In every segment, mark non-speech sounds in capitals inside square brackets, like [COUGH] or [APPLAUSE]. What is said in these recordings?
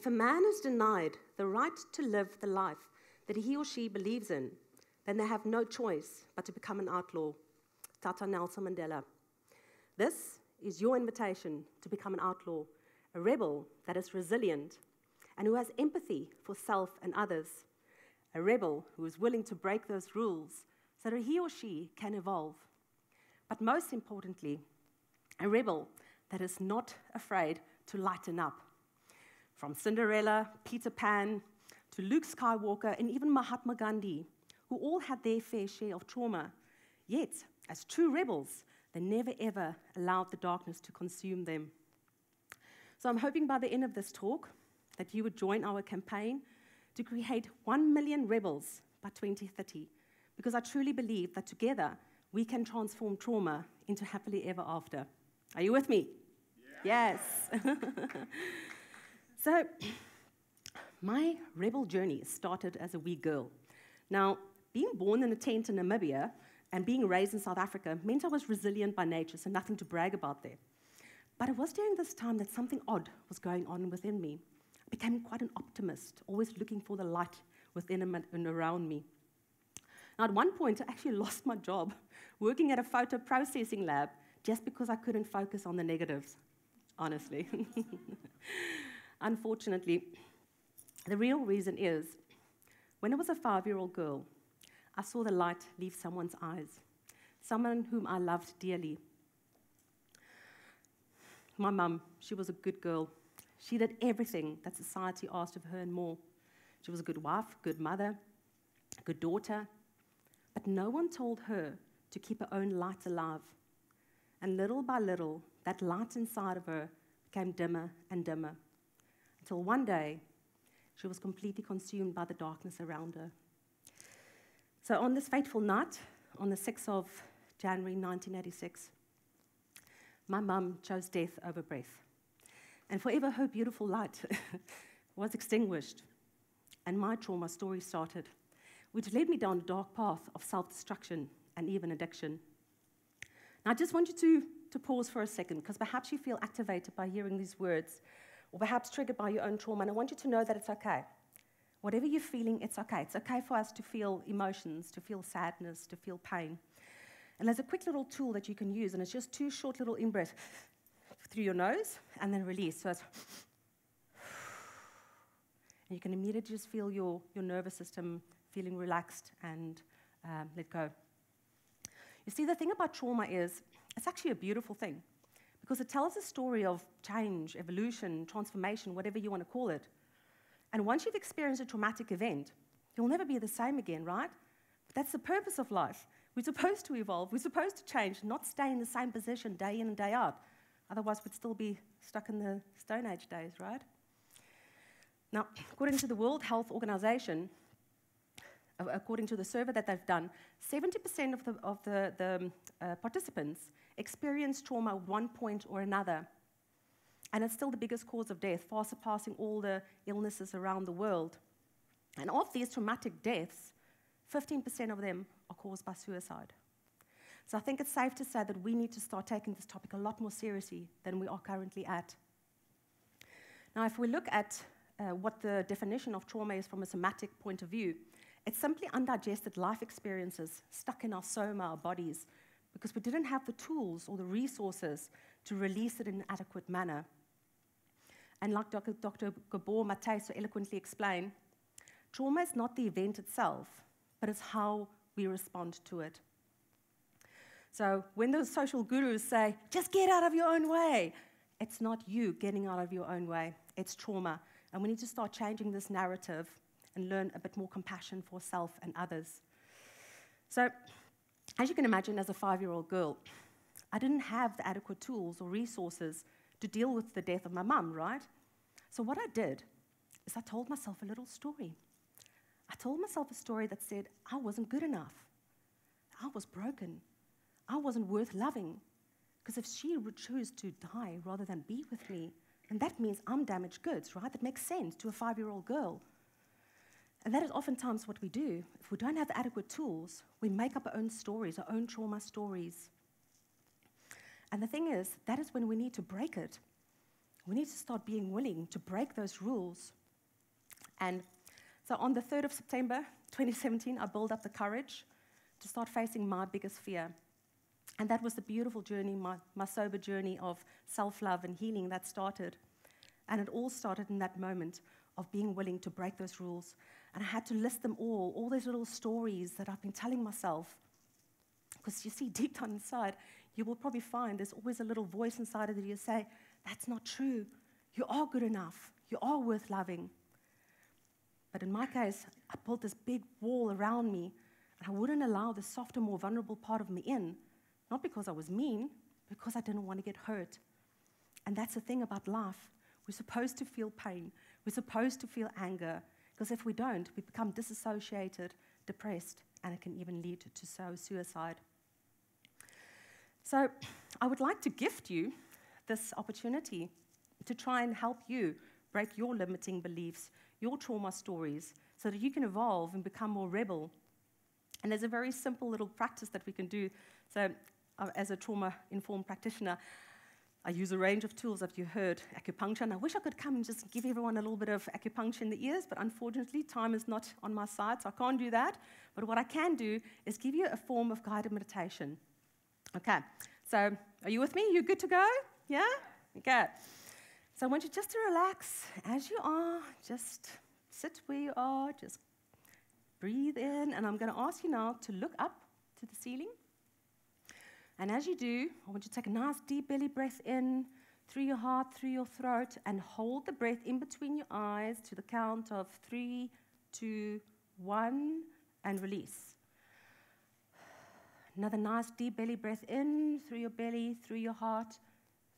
If a man is denied the right to live the life that he or she believes in, then they have no choice but to become an outlaw. Tata Nelson Mandela. This is your invitation to become an outlaw, a rebel that is resilient and who has empathy for self and others, a rebel who is willing to break those rules so that he or she can evolve. But most importantly, a rebel that is not afraid to lighten up. From Cinderella, Peter Pan, to Luke Skywalker, and even Mahatma Gandhi, who all had their fair share of trauma. Yet, as true rebels, they never ever allowed the darkness to consume them. So I'm hoping by the end of this talk that you would join our campaign to create 1 million rebels by 2030, because I truly believe that together we can transform trauma into happily ever after. Are you with me? Yeah. Yes. [LAUGHS] so, my rebel journey started as a wee girl. Now, being born in a tent in Namibia and being raised in South Africa meant I was resilient by nature, so nothing to brag about there. But it was during this time that something odd was going on within me. I became quite an optimist, always looking for the light within and around me. Now, at one point, I actually [LAUGHS] lost my job working at a photo processing lab just because I couldn't focus on the negatives, honestly. [LAUGHS] Unfortunately, the real reason is when I was a five year old girl, I saw the light leave someone's eyes, someone whom I loved dearly. My mum, she was a good girl. She did everything that society asked of her and more. She was a good wife, good mother, a good daughter. But no one told her to keep her own light alive. And little by little, that light inside of her became dimmer and dimmer. Until one day, she was completely consumed by the darkness around her. So, on this fateful night, on the 6th of January 1986, my mum chose death over breath. And forever her beautiful light [LAUGHS] was extinguished. And my trauma story started, which led me down a dark path of self destruction and even addiction. Now, I just want you to, to pause for a second, because perhaps you feel activated by hearing these words, or perhaps triggered by your own trauma, and I want you to know that it's okay. Whatever you're feeling, it's okay. It's okay for us to feel emotions, to feel sadness, to feel pain. And there's a quick little tool that you can use, and it's just two short little in breaths through your nose and then release. So it's and you can immediately just feel your, your nervous system feeling relaxed and um, let go. You see, the thing about trauma is it's actually a beautiful thing because it tells a story of change, evolution, transformation, whatever you want to call it. And once you've experienced a traumatic event, you'll never be the same again, right? But that's the purpose of life. We're supposed to evolve, we're supposed to change, not stay in the same position day in and day out. Otherwise, we'd still be stuck in the Stone Age days, right? Now, according to the World Health Organization, according to the survey that they've done, 70% of the, of the, the uh, participants experience trauma at one point or another. And it's still the biggest cause of death, far surpassing all the illnesses around the world. And of these traumatic deaths, 15% of them are caused by suicide. So I think it's safe to say that we need to start taking this topic a lot more seriously than we are currently at. Now, if we look at uh, what the definition of trauma is from a somatic point of view, it's simply undigested life experiences stuck in our soma, our bodies, because we didn't have the tools or the resources to release it in an adequate manner. And like Dr. Gabor Mate so eloquently explained, trauma is not the event itself, but it's how we respond to it. So when those social gurus say, just get out of your own way, it's not you getting out of your own way, it's trauma. And we need to start changing this narrative and learn a bit more compassion for self and others. So, as you can imagine, as a five year old girl, I didn't have the adequate tools or resources to deal with the death of my mum, right? So, what I did is I told myself a little story. I told myself a story that said I wasn't good enough, I was broken, I wasn't worth loving. Because if she would choose to die rather than be with me, then that means I'm damaged goods, right? That makes sense to a five year old girl. And that is oftentimes what we do. If we don't have adequate tools, we make up our own stories, our own trauma stories. And the thing is, that is when we need to break it. We need to start being willing to break those rules. And so on the 3rd of September [LAUGHS] 2017, I built up the courage to start facing my biggest fear. And that was the beautiful journey, my, my sober journey of self love and healing that started. And it all started in that moment of being willing to break those rules. And I had to list them all, all those little stories that I've been telling myself. Because you see, [LAUGHS] deep down inside, you will probably find there's always a little voice inside of you say, That's not true. You are good enough. You are worth loving. But in my case, I built this big wall around me, and I wouldn't allow the softer, more vulnerable part of me in. Not because I was mean, because I didn't want to get hurt. And that's the thing about life. We're supposed to feel pain, we're supposed to feel anger, because if we don't, we become disassociated, depressed, and it can even lead to suicide. So, I would like to gift you this opportunity to try and help you break your limiting beliefs, your trauma stories, so that you can evolve and become more rebel. And there's a very simple little practice that we can do. So, uh, as a trauma informed practitioner, I use a range of tools that you heard, acupuncture, and I wish I could come and just give everyone a little bit of acupuncture in the ears, but unfortunately, time is not on my side, so I can't do that. But what I can do is give you a form of guided meditation. Okay, so are you with me? You good to go? Yeah? Okay. So I want you just to relax as you are, just sit where you are, just breathe in, and I'm going to ask you now to look up to the ceiling. And as you do, I want you to take a nice deep belly breath in through your heart, through your throat, and hold the breath in between your eyes to the count of three, two, one, and release. Another nice deep belly breath in through your belly, through your heart,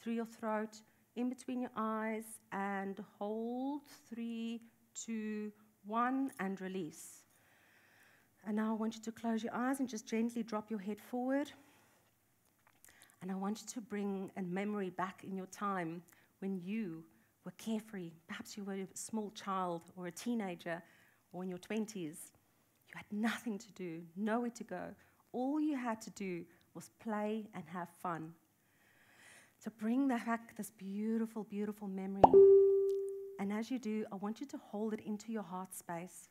through your throat, in between your eyes, and hold three, two, one, and release. And now I want you to close your eyes and just gently drop your head forward. And I want you to bring a memory back in your time when you were carefree. Perhaps you were a small child or a teenager or in your 20s. You had nothing to do, nowhere to go. All you had to do was play and have fun. So bring back this beautiful, beautiful memory. And as you do, I want you to hold it into your heart space.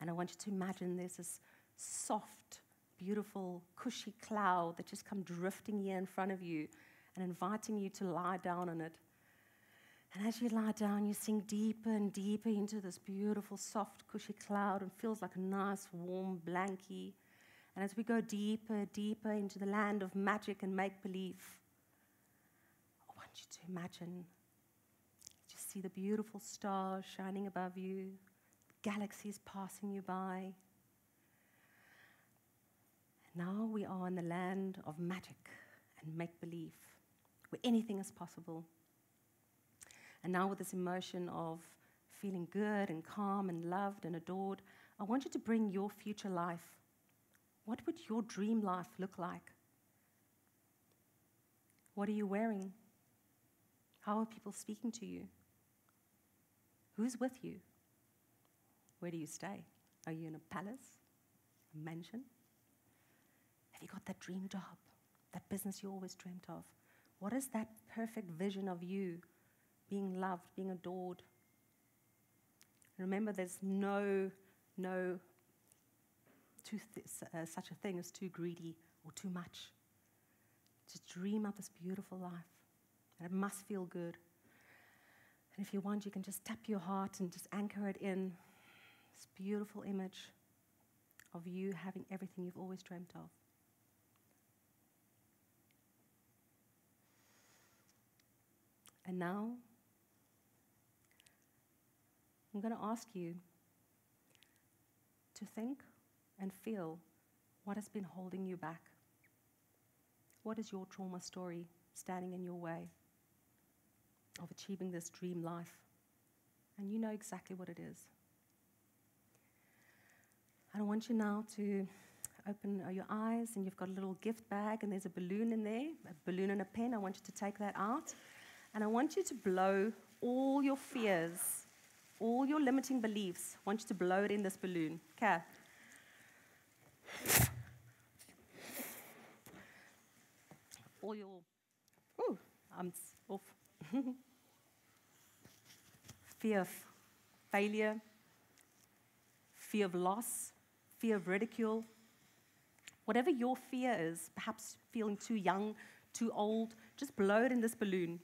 And I want you to imagine there's this soft, beautiful, cushy cloud that just come drifting here in front of you and inviting you to lie down on it. And as you lie down, you sink deeper and deeper into this beautiful, soft, cushy cloud and feels like a nice, warm blankie. And as we go deeper, deeper into the land of magic and make believe, I want you to imagine just see the beautiful stars shining above you, galaxies passing you by. Now we are in the land of magic and make believe, where anything is possible. And now, with this emotion of feeling good and calm and loved and adored, I want you to bring your future life. What would your dream life look like? What are you wearing? How are people speaking to you? Who's with you? Where do you stay? Are you in a palace? A mansion? Have you got that dream job? That business you always dreamt of? What is that perfect vision of you being loved, being adored? Remember, there's no, no th- uh, such a thing as too greedy or too much. Just dream up this beautiful life. And it must feel good. And if you want, you can just tap your heart and just anchor it in this beautiful image of you having everything you've always dreamt of. And now, I'm going to ask you to think and feel what has been holding you back. What is your trauma story standing in your way of achieving this dream life? And you know exactly what it is. And I want you now to open your eyes, and you've got a little gift bag, and there's a balloon in there, a balloon and a pen. I want you to take that out. And I want you to blow all your fears, all your limiting beliefs. I want you to blow it in this balloon. Okay. All your, oh, I'm off. [LAUGHS] fear of failure, fear of loss, fear of ridicule. Whatever your fear is, perhaps feeling too young, too old, just blow it in this balloon.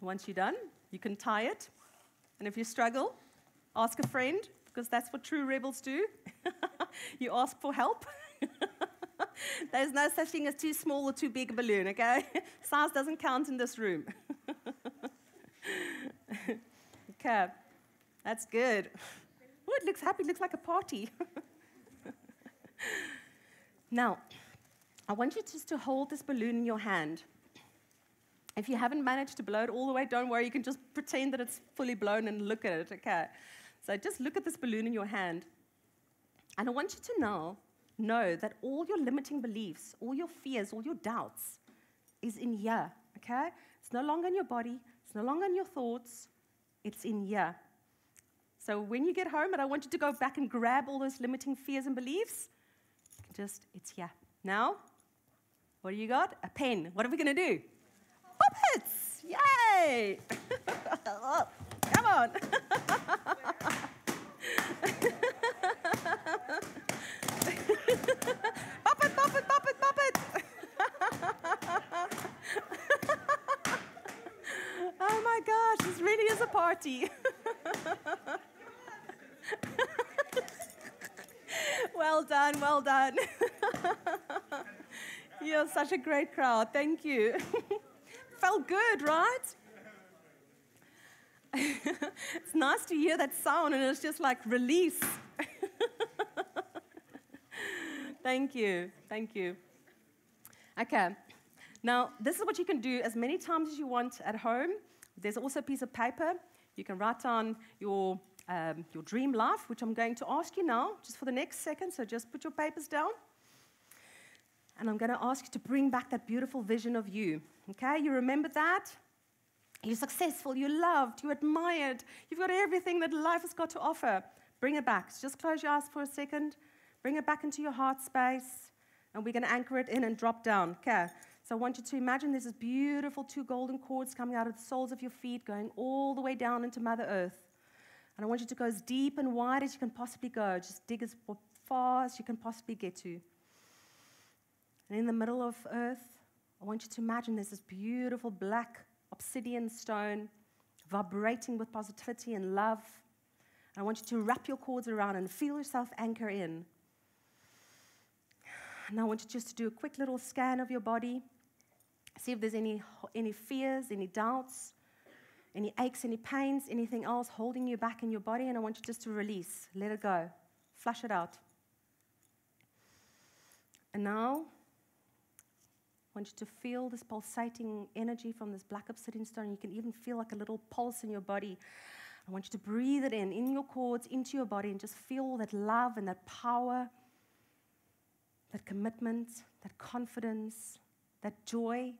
Once you're done, you can tie it. And if you struggle, ask a friend, because that's what true rebels do. [LAUGHS] you ask for help. [LAUGHS] There's no such thing as too small or too big a balloon, okay? [LAUGHS] Size doesn't count in this room. okay, that's good. Oh, it looks happy, it looks like a party. now, I want you just to hold this balloon in your hand. If you haven't managed to blow it all the way, don't worry, you can just pretend that it's fully blown and look at it, okay? So just look at this balloon in your hand. And I want you to know, know that all your limiting beliefs, all your fears, all your doubts is in here, okay? It's no longer in your body, it's no longer in your thoughts, it's in here. So when you get home and I want you to go back and grab all those limiting fears and beliefs, just, it's here. Now, what do you got? A pen. What are we going to do? Puppets! Yay! [LAUGHS] Come on. [LAUGHS] puppet, puppet, puppet, puppet. [LAUGHS] oh my gosh, this really is a party. well done, well done. You're such a great crowd. Thank you. Felt good, right? [LAUGHS] it's nice to hear that sound and it's just like release. [LAUGHS] Thank you. Thank you. Okay. Now, this is what you can do as many times as you want at home. There's also a piece of paper. You can write down your, um, your dream life, which I'm going to ask you now, just for the next second. So just put your papers down. And I'm going to ask you to bring back that beautiful vision of you. Okay? You remember that? You're successful, you're loved, you're admired, you've got everything that life has got to offer. Bring it back. Just close your eyes for a second. Bring it back into your heart space. And we're going to anchor it in and drop down. Okay? So I want you to imagine there's this beautiful two golden cords coming out of the soles of your feet, going all the way down into Mother Earth. And I want you to go as deep and wide as you can possibly go. Just dig as far as you can possibly get to. And in the middle of earth, I want you to imagine there's this beautiful black obsidian stone vibrating with positivity and love. I want you to wrap your cords around and feel yourself anchor in. And I want you just to do a quick little scan of your body. See if there's any, any fears, any doubts, any aches, any pains, anything else holding you back in your body. And I want you just to release, let it go, flush it out. And now want you to feel this pulsating energy from this black obsidian stone. You can even feel like a little pulse in your body. I want you to breathe it in, in your cords, into your body, and just feel that love and that power, that commitment, that confidence, that joy.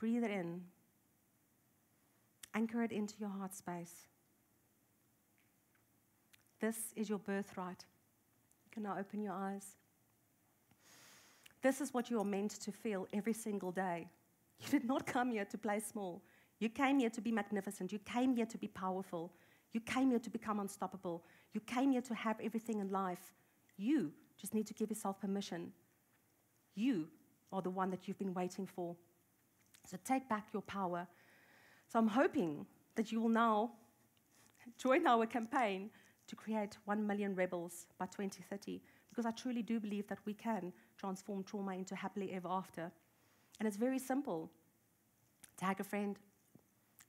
Breathe it in. Anchor it into your heart space. This is your birthright. You can now open your eyes. This is what you are meant to feel every single day. [LAUGHS] You did not come here to play small. You came here to be magnificent. You came here to be powerful. You came here to become unstoppable. You came here to have everything in life. You just need to give yourself permission. You are the one that you've been waiting for. So take back your power. So I'm hoping that you will now [LAUGHS] join our campaign to create 1 million rebels by 2030 because I truly do believe that we can transform trauma into happily ever after. And it's very simple tag a friend,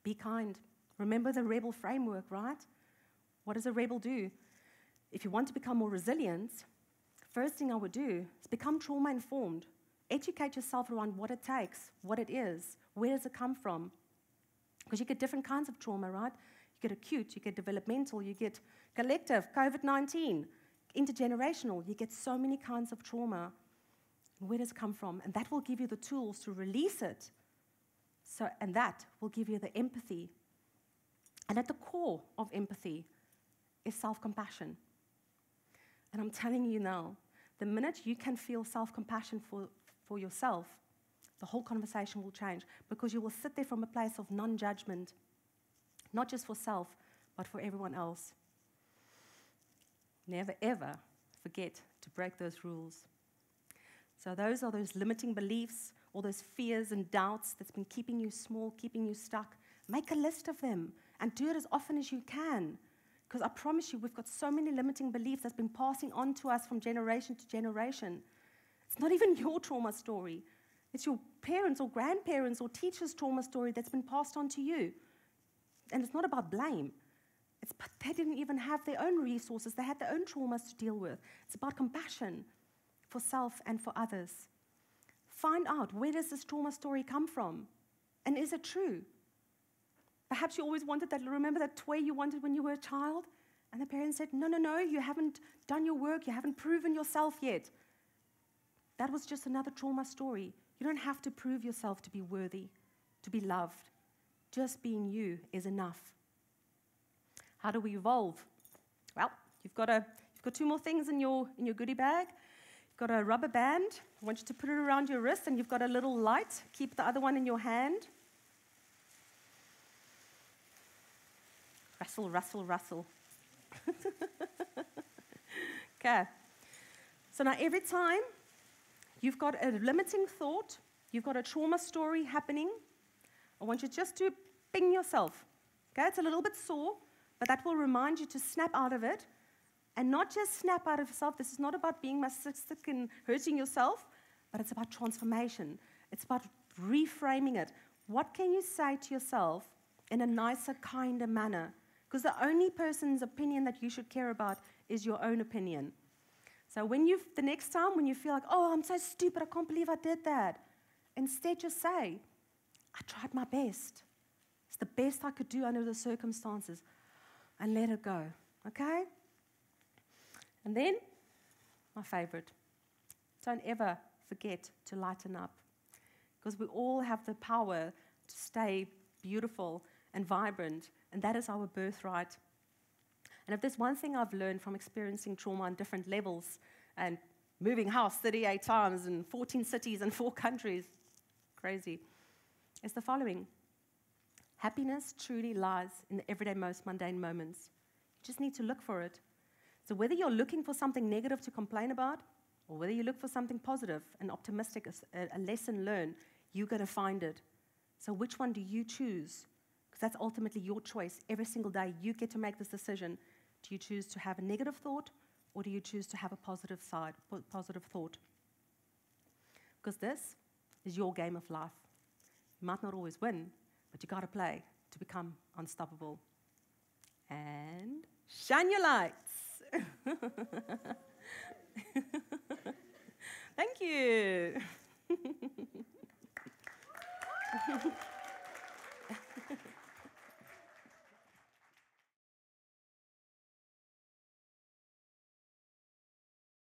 be kind. Remember the rebel framework, right? What does a rebel do? If you want to become more resilient, first thing I would do is become trauma informed. Educate yourself around what it takes, what it is, where does it come from. Because you get different kinds of trauma, right? You get acute, you get developmental, you get collective, COVID 19, intergenerational. You get so many kinds of trauma. Where does it come from? And that will give you the tools to release it. So, and that will give you the empathy. And at the core of empathy is self compassion. And I'm telling you now, the minute you can feel self compassion for, for yourself, The whole conversation will change because you will sit there from a place of non judgment, not just for self, but for everyone else. Never, ever forget to break those rules. So, those are those limiting beliefs, all those fears and doubts that's been keeping you small, keeping you stuck. Make a list of them and do it as often as you can. Because I promise you, we've got so many limiting beliefs that's been passing on to us from generation to generation. It's not even [LAUGHS] your trauma story, it's your parents' or grandparents' or teachers' trauma story that's been passed on to you. And it's not about blame. It's, but they didn't even have their own resources. They had their own traumas to deal with. It's about compassion for self and for others. Find out where does this trauma story come from? And is it true? Perhaps you always wanted that, remember that toy you wanted when you were a child? And the parents said, No, no, no, you haven't done your work, you haven't proven yourself yet. That was just another trauma story. You don't have to prove yourself to be worthy, to be loved. Just being you is enough. How do we evolve? Well, you've got, a, you've got two more things in your, in your goodie bag. Got a rubber band. I want you to put it around your wrist, and you've got a little light. Keep the other one in your hand. Rustle, rustle, rustle. [LAUGHS] okay. So now every time you've got a limiting thought, you've got a trauma story happening, I want you just to ping yourself. Okay, it's a little bit sore, but that will remind you to snap out of it. And not just snap out of yourself. This is not about being masochistic and hurting yourself, but it's about transformation. It's about reframing it. What can you say to yourself in a nicer, kinder manner? Because the only person's opinion that you should care about is your own opinion. So when you, the next time when you feel like, oh, I'm so stupid, I can't believe I did that, instead just say, I tried my best. It's the best I could do under the circumstances. And let it go. Okay? And then, my favorite, don't ever forget to lighten up. Because we all have the power to stay beautiful and vibrant and that is our birthright. And if there's one thing I've learned from experiencing trauma on different levels and moving house 38 times in 14 cities and four countries, crazy, is the following Happiness truly lies in the everyday, most mundane moments. You just need to look for it. So, whether you're looking for something negative to complain about, or whether you look for something positive and optimistic, a, lesson learned, you're going to find it. So, which one do you choose? because that's ultimately your choice. Every single day, you get to make this decision. Do you choose to have a negative thought, or do you choose to have a positive side, positive thought? Because this is your game of life. You might not always win, but you got to play to become unstoppable. And shine your lights. Thank you. [LAUGHS]